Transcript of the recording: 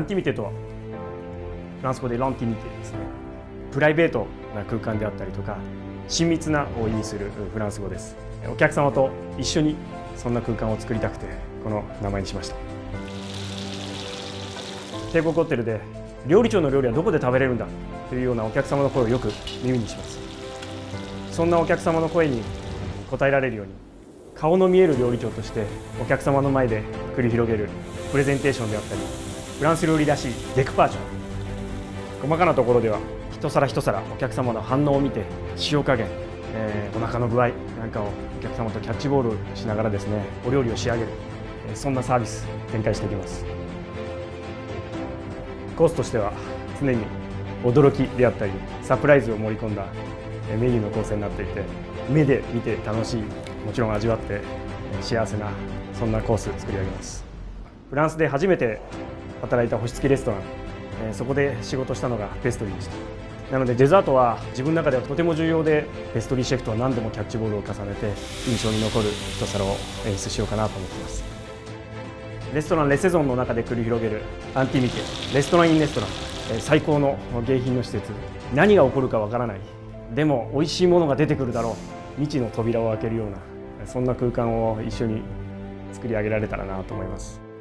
ンティミテとはフランス語でランティミテですね。プライベートな空間であったりとか親密なを意味するフランス語です。お客様と一緒にそんな空間を作りたくてこの名前にしました。帝国ホテルで料理長の料理はどこで食べれるんだ？というようなお客様の声をよく耳にします。そんなお客様の声に応えられるように顔の見える料理長としてお客様の前で繰り広げるプレゼンテーションであったりフランス料理らしいデクパージュ細かなところでは一皿一皿お客様の反応を見て塩加減、えー、お腹の具合なんかをお客様とキャッチボールしながらですねお料理を仕上げるそんなサービス展開していきます。コースとしては常に驚きであったりサプライズを盛り込んだメニューの構成になっていて目で見て楽しいもちろん味わって幸せなそんなコース作り上げます。フランスで初めて働いた星付きレストラン。えそこで仕事したのがペストリーでした。なのでデザートは自分の中ではとても重要でペストリーシェフとは何度もキャッチボールを重ねて印象に残る一皿を演出しようかなと思っています。レストランレセゾンの中で繰り広げるアンティミテレストランインレストラン。最高の迎賓の施設。何が起こるかわからない。でも美味しいものが出てくるだろう。未知の扉を開けるようなそんな空間を一緒に作り上げられたらなと思います。